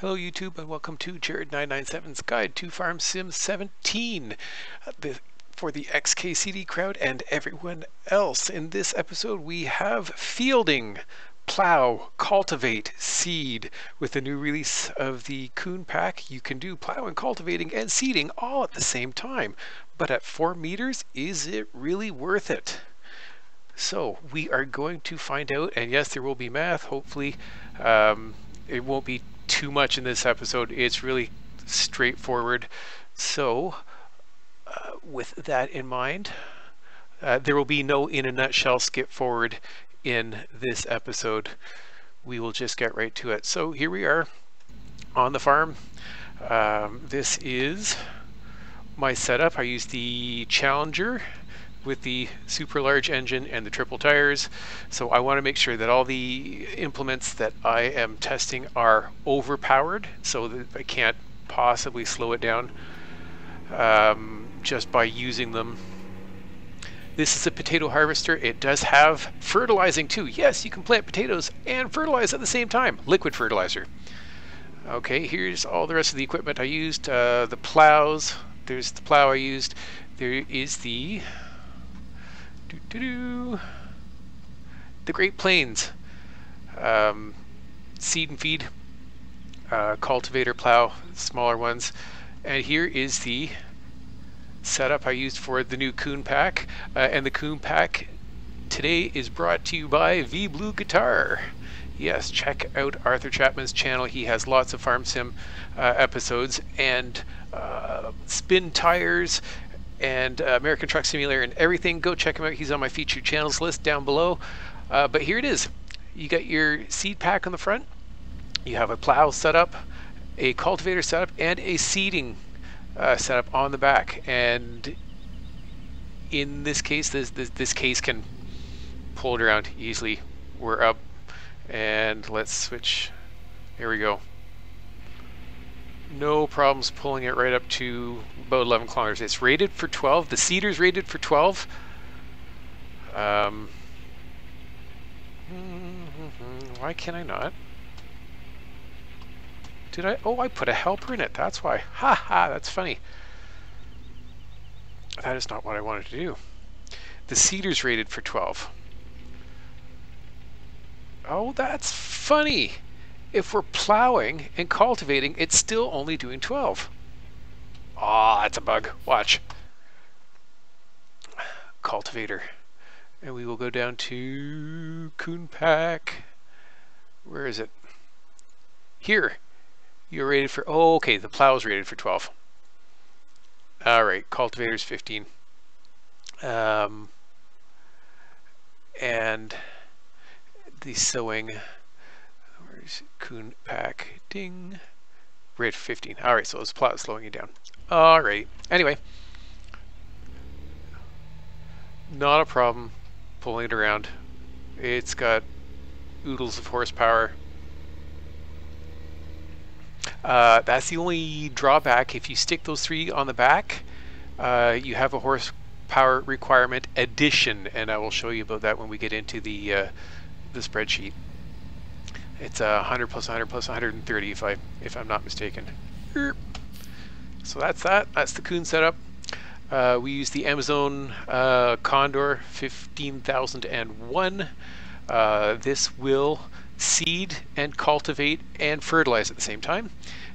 Hello YouTube and welcome to Jarod997's Guide to Farm Sim 17 uh, for the XKCD crowd and everyone else. In this episode we have fielding, plow, cultivate, seed. With the new release of the Kuhn Pack you can do plowing, cultivating and seeding all at the same time. But at 4 meters, is it really worth it? So we are going to find out and yes there will be math hopefully um, it won't be too much in this episode. It's really straightforward. So, uh, with that in mind, uh, there will be no in a nutshell skip forward in this episode. We will just get right to it. So here we are on the farm. Um, this is my setup. I use the Challenger with the super large engine and the triple tires. So I want to make sure that all the implements that I am testing are overpowered so that I can't possibly slow it down um, just by using them. This is a potato harvester. It does have fertilizing too. Yes, you can plant potatoes and fertilize at the same time. Liquid fertilizer. Okay, here's all the rest of the equipment I used. Uh, the plows. There's the plow I used. There is the Doo -doo -doo. The Great Plains. Um, seed and feed. Uh, cultivator plow, smaller ones. And here is the setup I used for the new Kuhn Pack. Uh, and the Kuhn Pack today is brought to you by V Blue Guitar. Yes, check out Arthur Chapman's channel. He has lots of farm sim uh, episodes and uh, spin tires and uh, American Truck Simulator and everything. Go check him out. He's on my featured channels list down below. Uh, but here it is. You got your seed pack on the front. You have a plow setup, a cultivator setup, and a seeding uh, setup on the back. And in this case, this, this, this case can pull it around easily. We're up and let's switch. Here we go no problems pulling it right up to about 11 kilometers. It's rated for 12. The seeder's rated for 12. Um, why can I not? Did I? Oh, I put a helper in it. That's why. Ha ha, that's funny. That is not what I wanted to do. The seeder's rated for 12. Oh, that's funny if we're plowing and cultivating, it's still only doing 12. Ah, oh, that's a bug. Watch. Cultivator. And we will go down to Kuhn Pack. Where is it? Here. You're rated for, oh, okay, the plow is rated for 12. All right, cultivator's 15. Um, and the sowing Kuhn pack. Ding. We're 15. All right, so this plot is slowing you down. All right. Anyway. Not a problem pulling it around. It's got oodles of horsepower. Uh, that's the only drawback. If you stick those three on the back, uh, you have a horsepower requirement addition, and I will show you about that when we get into the uh, the spreadsheet. It's uh, 100 plus 100 plus 130 if I if I'm not mistaken. So that's that. That's the Kuhn setup. Uh, we use the Amazon uh, Condor 15001. Uh, this will seed and cultivate and fertilize at the same time.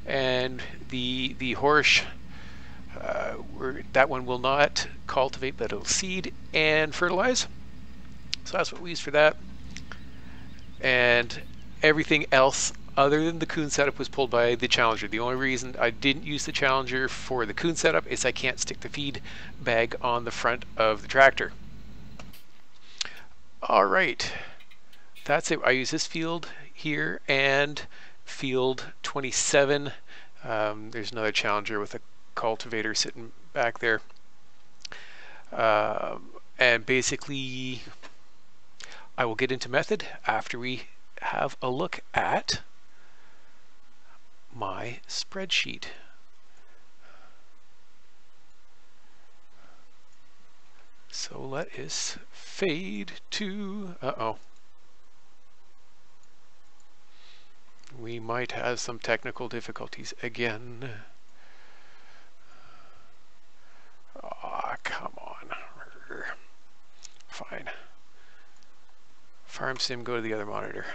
And the the Horsch, uh, that one will not cultivate, but it'll seed and fertilize. So that's what we use for that. And everything else other than the Kuhn setup was pulled by the Challenger. The only reason I didn't use the Challenger for the Coon setup is I can't stick the feed bag on the front of the tractor. All right, that's it. I use this field here and field 27. Um, there's another Challenger with a cultivator sitting back there. Uh, and basically, I will get into method after we have a look at my spreadsheet. So let us fade to, uh-oh. we might have some technical difficulties again. Ah, oh, come on. Fine. Farm sim, go to the other monitor.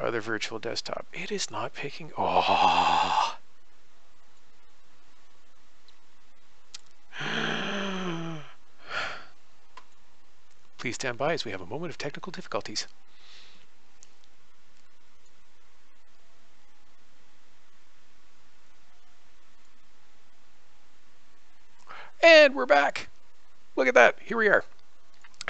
Other virtual desktop. It is not picking. Oh. Please stand by as we have a moment of technical difficulties. And we're back. Look at that. Here we are.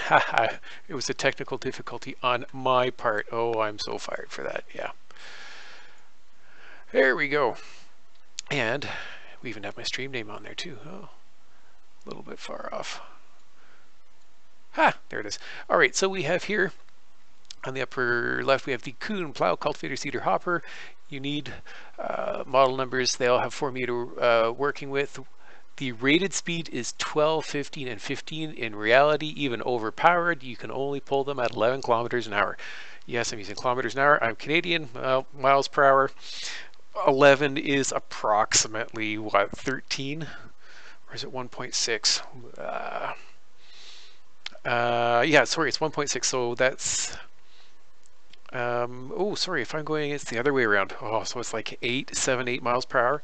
it was a technical difficulty on my part. Oh, I'm so fired for that. Yeah. There we go. And we even have my stream name on there too. Oh, a little bit far off. Ha, there it is. All right, so we have here on the upper left, we have the Kuhn plow cultivator Seeder hopper. You need uh, model numbers. They all have four meter uh, working with. The rated speed is 12, 15, and 15. In reality, even overpowered, you can only pull them at 11 kilometers an hour. Yes, I'm using kilometers an hour. I'm Canadian, uh, miles per hour. 11 is approximately, what, 13? Or is it 1.6? Uh, uh, yeah, sorry, it's 1.6, so that's... Um, oh, sorry, if I'm going, it's the other way around. Oh, so it's like 8, 7, 8 miles per hour.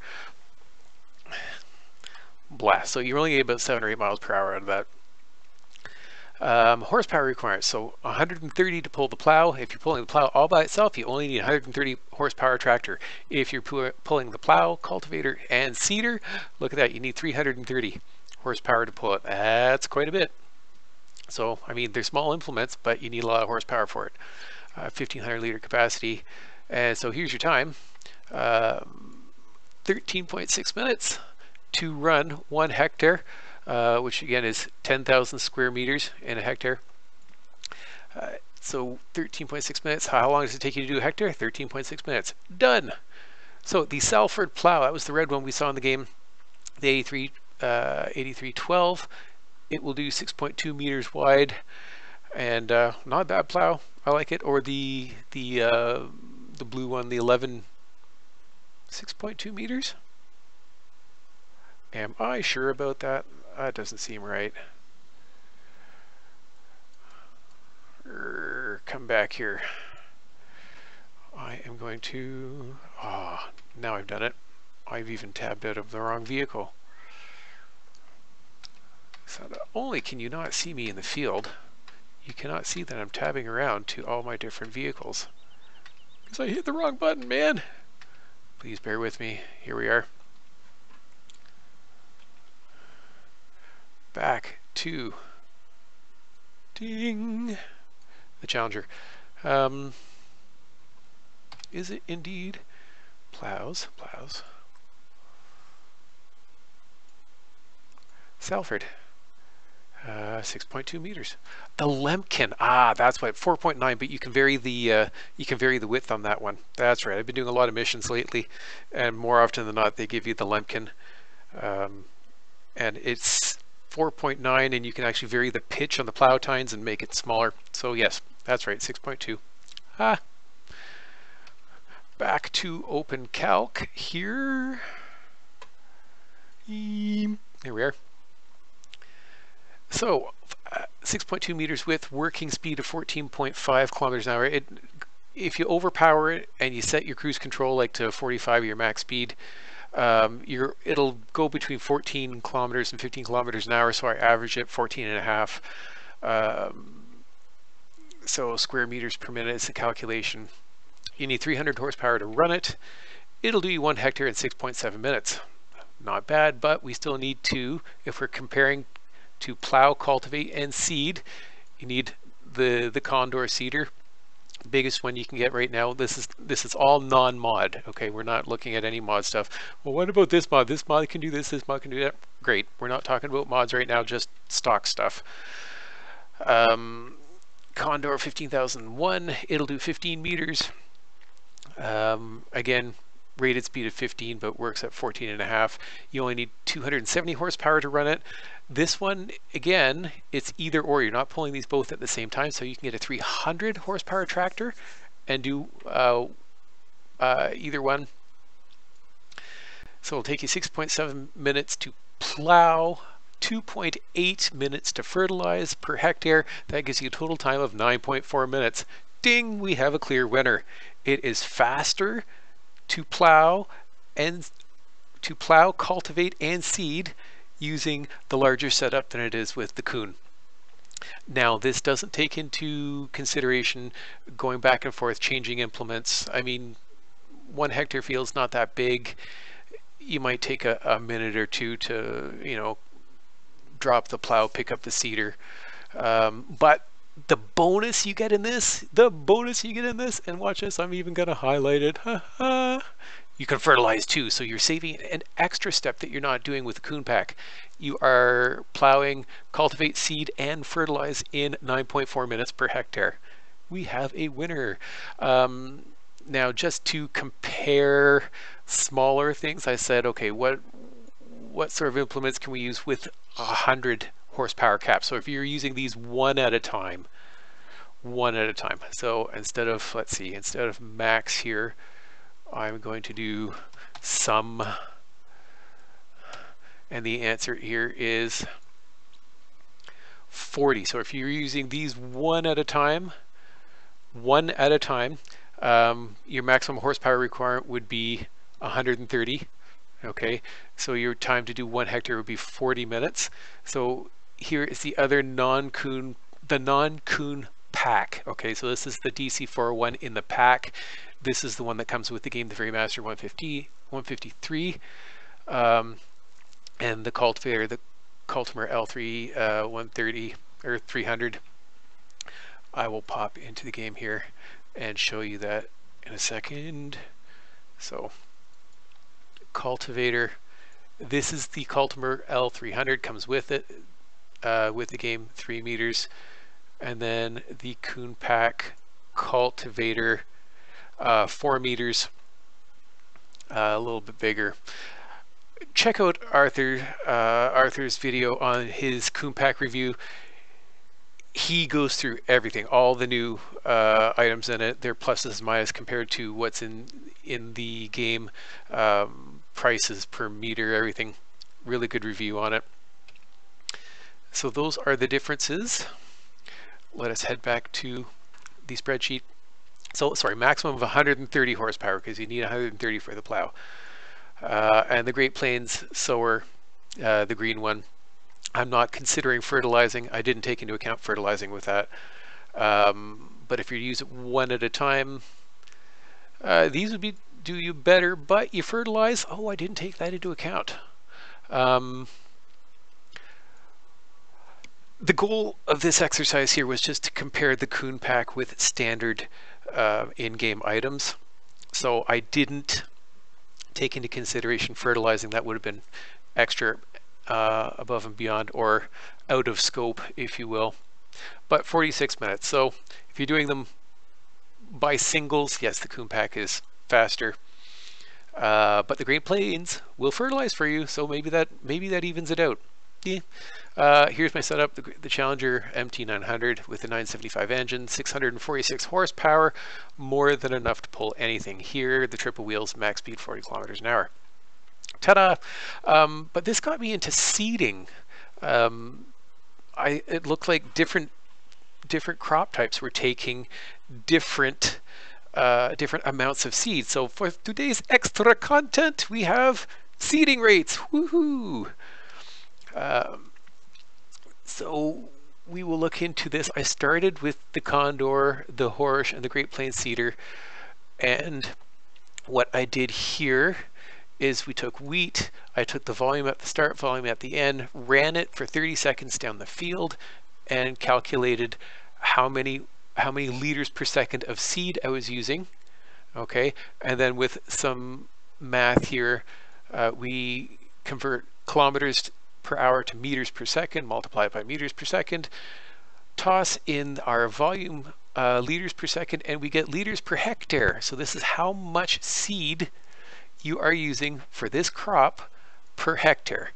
Blast. So you only get about 7 or 8 miles per hour out of that. Um, horsepower required. So 130 to pull the plow. If you're pulling the plow all by itself, you only need 130 horsepower tractor. If you're pu pulling the plow, cultivator, and seeder, look at that, you need 330 horsepower to pull it. That's quite a bit. So, I mean, they're small implements, but you need a lot of horsepower for it. Uh, 1500 liter capacity. And so here's your time. 13.6 um, minutes to run one hectare, uh, which again is 10,000 square meters in a hectare. Uh, so 13.6 minutes. How long does it take you to do a hectare? 13.6 minutes. Done. So the Salford plow, that was the red one we saw in the game. The 83, uh, 8312 it will do 6.2 meters wide and uh, not a bad plow. I like it. Or the the uh, the blue one, the 11 6.2 meters. Am I sure about that? That doesn't seem right. Err, come back here. I am going to, ah, oh, now I've done it. I've even tabbed out of the wrong vehicle. So not only can you not see me in the field, you cannot see that I'm tabbing around to all my different vehicles. Because I hit the wrong button, man. Please bear with me. Here we are. Back to ding the Challenger. Um, is it indeed plows? Plows. Salford. Uh, 6.2 meters. The Lemken, ah, that's what 4.9, but you can vary the uh, you can vary the width on that one. That's right. I've been doing a lot of missions lately, and more often than not, they give you the Lemken, um, and it's 4.9, and you can actually vary the pitch on the plow tines and make it smaller. So yes, that's right, 6.2. Ah. Back to OpenCalc here. Here we are. So, uh, 6.2 meters width, working speed of 14.5 kilometers an hour. It, if you overpower it and you set your cruise control like to 45 your max speed, um, it'll go between 14 kilometers and 15 kilometers an hour. So I average it 14 and a half. Um, so square meters per minute is the calculation. You need 300 horsepower to run it. It'll do you one hectare in 6.7 minutes. Not bad, but we still need to, if we're comparing to plow, cultivate, and seed. You need the, the Condor seeder, biggest one you can get right now. This is this is all non-mod. Okay, we're not looking at any mod stuff. Well, what about this mod? This mod can do this. This mod can do that. Great. We're not talking about mods right now. Just stock stuff. Um, Condor 15001. It'll do 15 meters. Um, again, rated speed of 15, but works at 14 and a half. You only need 270 horsepower to run it. This one, again, it's either or. You're not pulling these both at the same time, so you can get a 300 horsepower tractor and do uh, uh, either one. So it'll take you 6.7 minutes to plow, 2.8 minutes to fertilize per hectare. That gives you a total time of 9.4 minutes. Ding, we have a clear winner. It is faster to plow and to plow, cultivate, and seed using the larger setup than it is with the Kuhn. Now, this doesn't take into consideration going back and forth, changing implements. I mean, one hectare field is not that big. You might take a, a, minute or two to, you know, drop the plow, pick up the seeder. Um, but the bonus you get in this, the bonus you get in this, and watch this, I'm even going to highlight it. you can fertilize too, so you're saving an extra step that you're not doing with the Kuhn pack. You are plowing, cultivate, seed, and fertilize in 9.4 minutes per hectare. We have a winner. Um, now, just to compare smaller things, I said, okay, what what sort of implements can we use with a hundred horsepower cap? So if you're using these one at a time, one at a time. So instead of, let's see, instead of max here, I'm going to do sum, and the answer here is 40. So if you're using these one at a time, one at a time, um, your maximum horsepower requirement would be 130. Okay, so your time to do one hectare would be 40 minutes. So here is the other non-Kuhn, the non-Kuhn pack. Okay, so this is the DC401 in the pack. This is the one that comes with the Game the Varimaster 150, 153, um, and the cultivator, the Cultimer L3 uh, 130 or 300. I will pop into the game here and show you that in a second. So cultivator, this is the Cultimer L300, comes with it, uh, with the game, three meters. And then the Kuhn Pack cultivator, uh, four meters, uh, a little bit bigger. Check out Arthur uh, Arthur's video on his Kuhn Pack review he goes through everything, all the new uh, items in it, their pluses and minuses compared to what's in in the game, um, prices per meter, everything. Really good review on it. So those are the differences. Let us head back to the spreadsheet. So sorry, maximum of 130 horsepower because you need 130 for the plow. Uh, and the Great Plains sower, uh, the green one, I'm not considering fertilizing. I didn't take into account fertilizing with that. Um, but if you use it one at a time, uh, these would be do you better, but you fertilize. Oh, I didn't take that into account. Um, the goal of this exercise here was just to compare the Kuhn pack with standard uh, in-game items. So I didn't take into consideration fertilizing. That would have been extra uh, above and beyond or out of scope, if you will. But 46 minutes. So if you're doing them by singles, yes, the Kuhn pack is faster. Uh, but the Great Plains will fertilize for you, so maybe that maybe that evens it out. Uh, here's my setup, the, the, Challenger MT900 with a 975 engine, 646 horsepower, more than enough to pull anything. Here, the triple wheels, max speed 40 kilometers an hour ta-da! Um, but this got me into seeding. Um, I it looked like different different crop types were taking different uh, different amounts of seed. So for today's extra content, we have seeding rates. Woohoo! Um, so we will look into this. I started with the Condor, the Horsch, and the Great Plains Seeder. And what I did here is we took wheat, I took the volume at the start, volume at the end, ran it for 30 seconds down the field, and calculated how many how many liters per second of seed I was using. Okay, and then with some math here, uh, we convert kilometers per hour to meters per second, multiply it by meters per second, toss in our volume uh, liters per second, and we get liters per hectare. So this is how much seed you are using for this crop per hectare.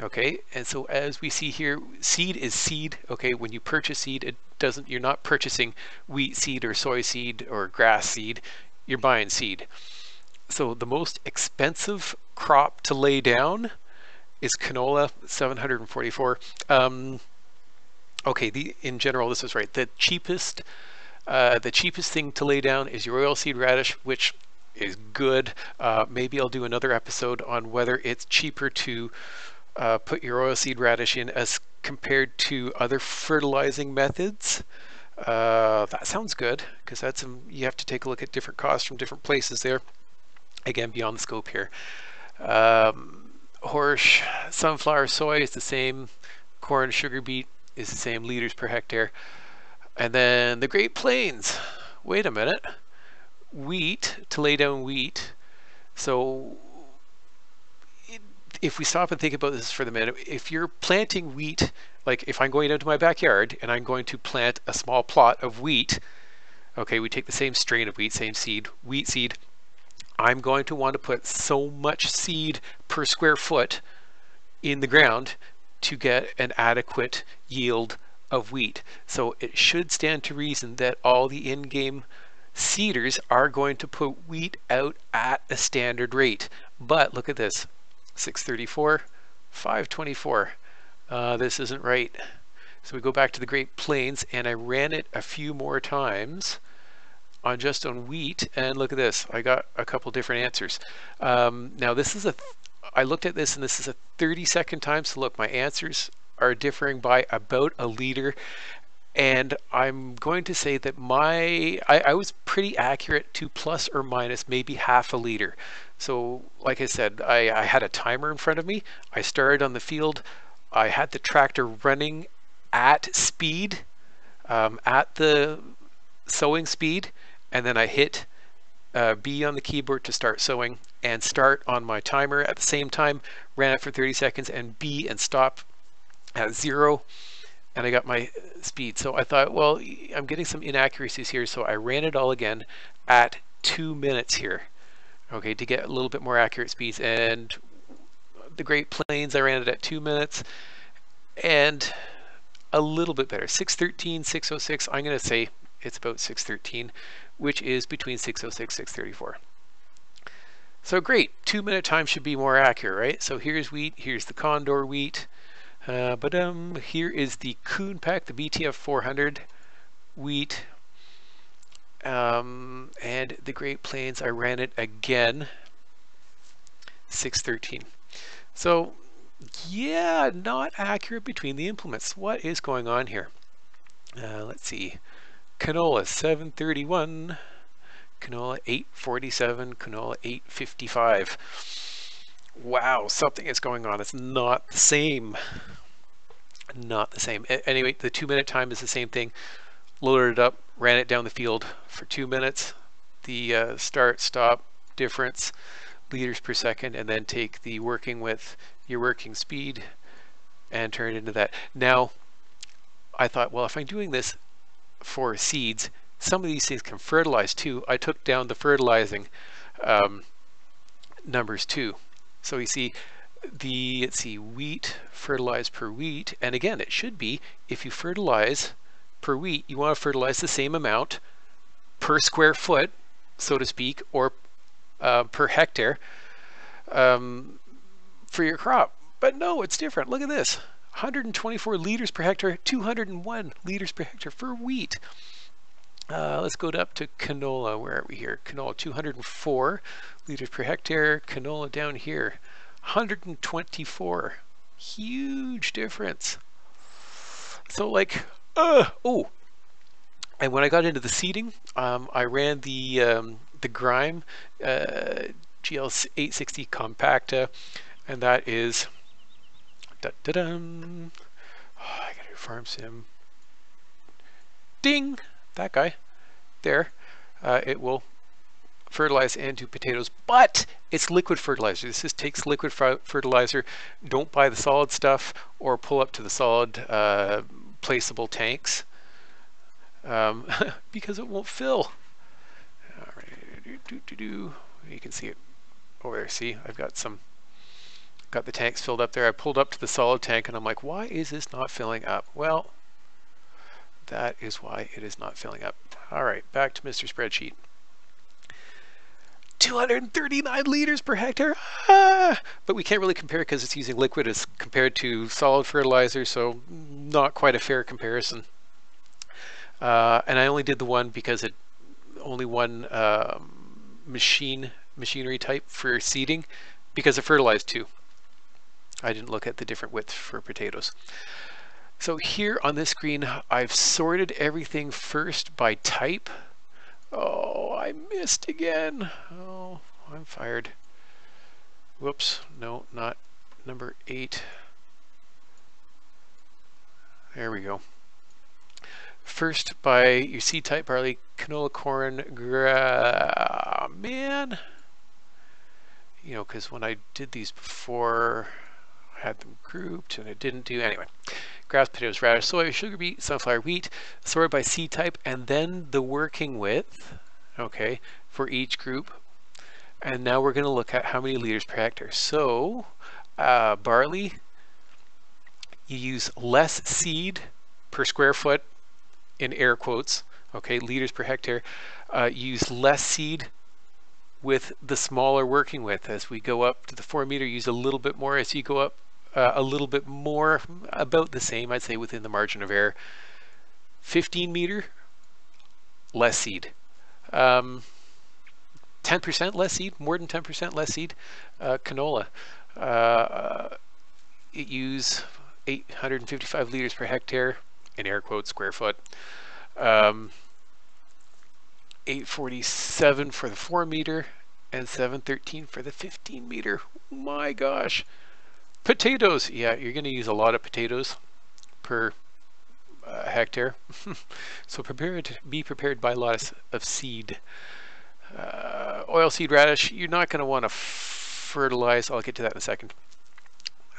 Okay, and so as we see here, seed is seed. Okay, when you purchase seed, it doesn't. You're not purchasing wheat seed or soy seed or grass seed. You're buying seed. So the most expensive crop to lay down is canola, 744. Um, okay, the in general this is right. The cheapest, uh, the cheapest thing to lay down is your oilseed radish, which is good. Uh, maybe I'll do another episode on whether it's cheaper to uh, put your oilseed radish in as compared to other fertilizing methods. Uh, that sounds good because that's some, you have to take a look at different costs from different places there. Again, beyond the scope here. Um, Horsch, sunflower, soy is the same. Corn, sugar beet is the same liters per hectare. And then the Great Plains. Wait a minute. Wheat, to lay down wheat. So if we stop and think about this for the minute, if you're planting wheat, like if I'm going into my backyard and I'm going to plant a small plot of wheat, okay, we take the same strain of wheat, same seed, wheat seed, I'm going to want to put so much seed per square foot in the ground to get an adequate yield of wheat. So it should stand to reason that all the in-game seeders are going to put wheat out at a standard rate. But look at this, 634, 524. Uh, this isn't right. So we go back to the Great Plains and I ran it a few more times on just on wheat and look at this. I got a couple different answers. Um, now this is a, I looked at this and this is a 30 second time. So look, my answers are differing by about a liter and I'm going to say that my I, I, was pretty accurate to plus or minus maybe half a liter. So like I said, I, I had a timer in front of me. I started on the field. I had the tractor running at speed, um, at the sowing speed, and then I hit uh, B on the keyboard to start sowing and start on my timer at the same time, ran it for 30 seconds and B and stop at zero and I got my speed. So I thought, well, I'm getting some inaccuracies here. So I ran it all again at two minutes here, okay, to get a little bit more accurate speeds. And the Great Plains, I ran it at two minutes and a little bit better. 613, 606, I'm going to say it's about 613, which is between 606, 634. So great, two minute time should be more accurate, right? So here's wheat, here's the Condor wheat, uh, but um, here is the Kuhn pack, the BTF 400 wheat, um, and the Great Plains. I ran it again, 613. So yeah, not accurate between the implements. What is going on here? Uh, let's see. Canola 731, canola 847, canola 855 wow, something is going on. It's not the same. Not the same. Anyway, the two minute time is the same thing. Loaded it up, ran it down the field for two minutes. The uh, start, stop difference, liters per second, and then take the working with your working speed and turn it into that. Now, I thought, well, if I'm doing this for seeds, some of these things can fertilize too. I took down the fertilizing um, numbers too. So we see the, let's see, wheat fertilized per wheat. And again, it should be, if you fertilize per wheat, you want to fertilize the same amount per square foot, so to speak, or uh, per hectare um, for your crop. But no, it's different. Look at this. 124 liters per hectare, 201 liters per hectare for wheat. Uh, let's go up to canola. Where are we here? Canola, 204 liters per hectare. Canola down here, 124. Huge difference. So like, uh, oh, and when I got into the seeding, um, I ran the um, the Grimme uh, GL 860 Compacta, and that is da da. Oh, I gotta do farm sim. Ding, that guy there. Uh, it will fertilize into potatoes, but it's liquid fertilizer. This is, takes liquid fertilizer. Don't buy the solid stuff or pull up to the solid uh, placeable tanks um, because it won't fill. do, do, do, do. You can see it over there. See, I've got some got the tanks filled up there. I pulled up to the solid tank and I'm like, why is this not filling up? Well, that is why it is not filling up. All right, back to Mr. Spreadsheet. 239 liters per hectare. Ah! But we can't really compare because it's using liquid as compared to solid fertilizer, so not quite a fair comparison. Uh, and I only did the one because it only one um, machine machinery type for seeding because it fertilized too. I didn't look at the different width for potatoes. So here on this screen, I've sorted everything first by type. Oh, I missed again. Oh, I'm fired. Whoops, no, not number eight. There we go. First by your seed type barley, canola, corn, gra man. You know, because when I did these before, had them grouped and it didn't do anyway. Grass, potatoes, radish, soy, sugar beet, sunflower, wheat, sorted by seed type, and then the working width, okay, for each group. And now we're going to look at how many liters per hectare. So, uh, barley, you use less seed per square foot in air quotes, okay, liters per hectare. Uh, use less seed with the smaller working width. As we go up to the four meter, use a little bit more. As you go up uh, a little bit more, about the same, I'd say within the margin of error. 15 meter, less seed. 10% um, less seed, more than 10% less seed. Uh, canola, uh, it use 855 liters per hectare, in air quotes, square foot. Um, 847 for the 4 meter and 713 for the 15 meter. My gosh. Potatoes. Yeah, you're going to use a lot of potatoes per uh, hectare. so prepare to be prepared by a lot of, of seed. Uh, oil seed radish, you're not going to want to fertilize. I'll get to that in a second.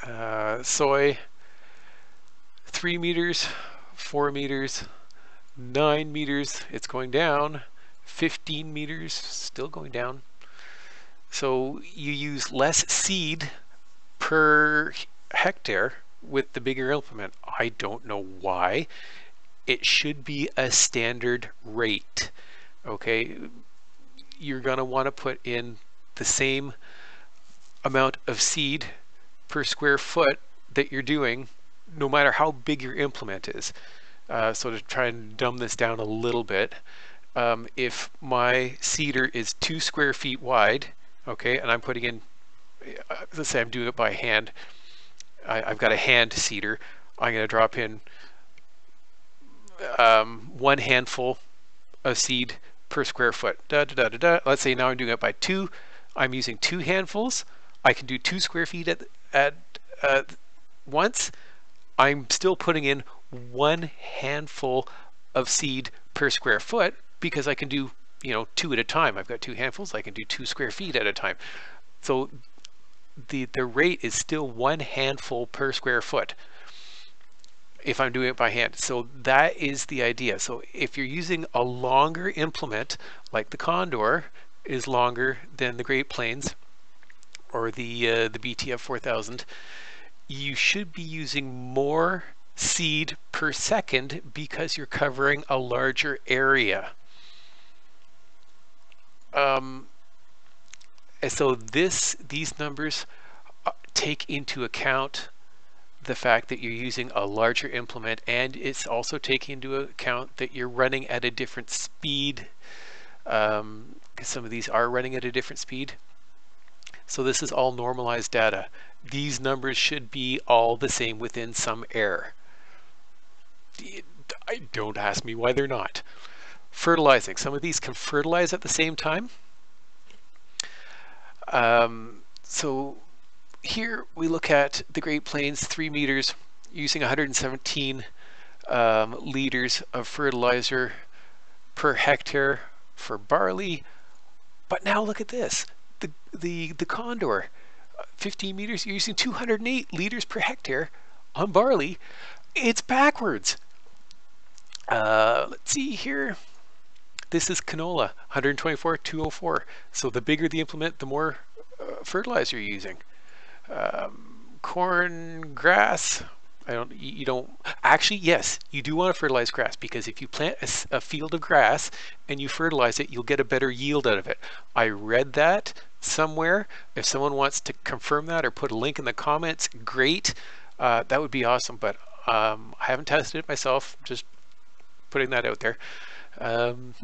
Uh, soy, 3 meters, 4 meters, 9 meters, it's going down. 15 meters, still going down. So you use less seed per hectare with the bigger implement. I don't know why. It should be a standard rate. Okay, you're going to want to put in the same amount of seed per square foot that you're doing, no matter how big your implement is. Uh, so to try and dumb this down a little bit, um, if my seeder is two square feet wide, okay, and I'm putting in let's say I'm doing it by hand. I, have got a hand seeder. I'm going to drop in um, one handful of seed per square foot. Da, da, da. Let's say now I'm doing it by two. I'm using two handfuls. I can do two square feet at, at uh, once. I'm still putting in one handful of seed per square foot because I can do you know two at a time. I've got two handfuls. I can do two square feet at a time. So the, the rate is still one handful per square foot if I'm doing it by hand. So that is the idea. So if you're using a longer implement, like the Condor is longer than the Great Plains or the, uh, the BTF 4000, you should be using more seed per second because you're covering a larger area. Um, and so this, these numbers uh, take into account the fact that you're using a larger implement and it's also taking into account that you're running at a different speed um, some of these are running at a different speed. So this is all normalized data. These numbers should be all the same within some error. I don't ask me why they're not. Fertilizing. Some of these can fertilize at the same time. Um, so here we look at the Great Plains, three meters, using 117 um, liters of fertilizer per hectare for barley. But now look at this, the, the, the Condor, 15 meters, you're using 208 liters per hectare on barley. It's backwards. Uh, let's see here. This is canola, 124, 204. So the bigger the implement, the more uh, fertilizer you're using. Um, corn, grass. I don't. You don't. Actually, yes, you do want to fertilize grass because if you plant a, a field of grass and you fertilize it, you'll get a better yield out of it. I read that somewhere. If someone wants to confirm that or put a link in the comments, great. Uh, that would be awesome. But um, I haven't tested it myself. Just putting that out there. Um,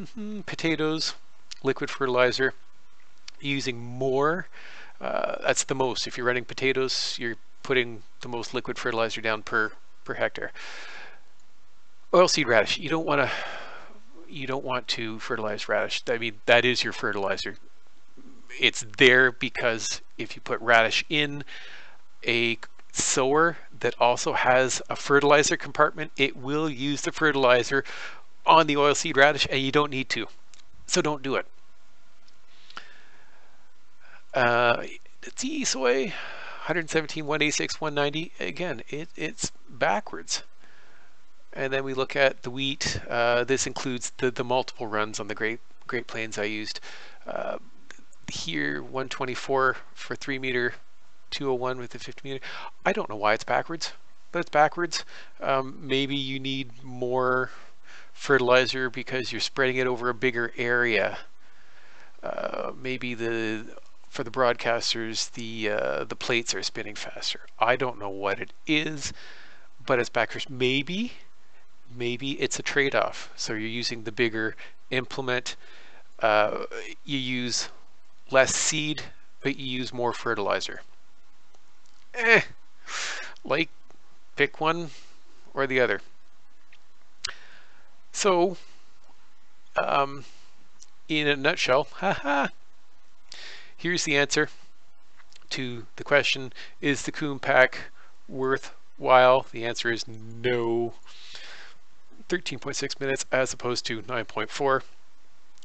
potatoes, liquid fertilizer, using more. Uh, that's the most. If you're running potatoes, you're putting the most liquid fertilizer down per per hectare. Oilseed radish. You don't want to. You don't want to fertilize radish. I mean, that is your fertilizer. It's there because if you put radish in a sower that also has a fertilizer compartment, it will use the fertilizer on the oilseed radish and you don't need to. So don't do it. Uh, soy 117, 186, 190. Again, it, it's backwards. And then we look at the wheat. Uh, this includes the, the multiple runs on the Great Great Plains I used. Uh, here, 124 for 3 meter, 201 with the 50 meter. I don't know why it's backwards, but it's backwards. Um, maybe you need more fertilizer because you're spreading it over a bigger area. Uh, maybe the for the broadcasters the uh, the plates are spinning faster. I don't know what it is, but it's backwards. Maybe maybe it's a trade-off. So you're using the bigger implement. Uh, you use less seed, but you use more fertilizer. Eh, like pick one or the other. So, um, in a nutshell, haha, here's the answer to the question, is the Kuhn pack worthwhile? The answer is no. 13.6 minutes as opposed to 9.4.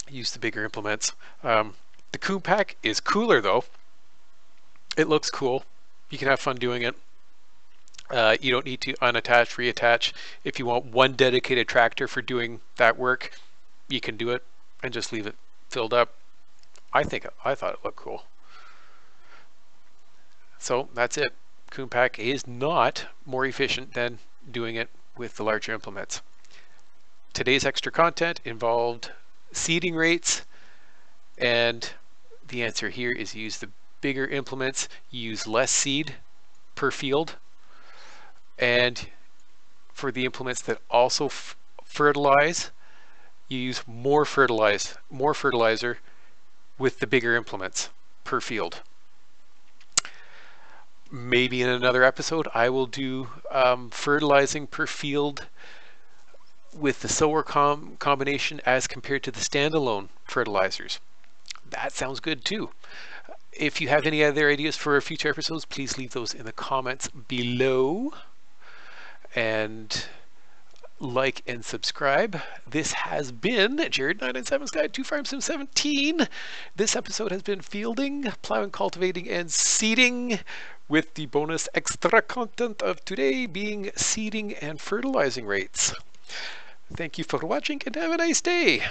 Use the bigger implements. Um, the Kuhn pack is cooler though. It looks cool. You can have fun doing it. Uh, you don't need to unattach, reattach. If you want one dedicated tractor for doing that work, you can do it and just leave it filled up. I think I thought it looked cool. So that's it. Kuhn Pack is not more efficient than doing it with the larger implements. Today's extra content involved seeding rates and the answer here is use the bigger implements, use less seed per field and for the implements that also fertilize, you use more fertilize, more fertilizer with the bigger implements per field. Maybe in another episode, I will do um, fertilizing per field with the sower com combination as compared to the standalone fertilizers. That sounds good too. If you have any other ideas for future episodes, please leave those in the comments below and like and subscribe. This has been Jarod997's Guide to Farm Sim 17. This episode has been fielding, plowing, cultivating, and seeding, with the bonus extra content of today being seeding and fertilizing rates. Thank you for watching and have a nice day.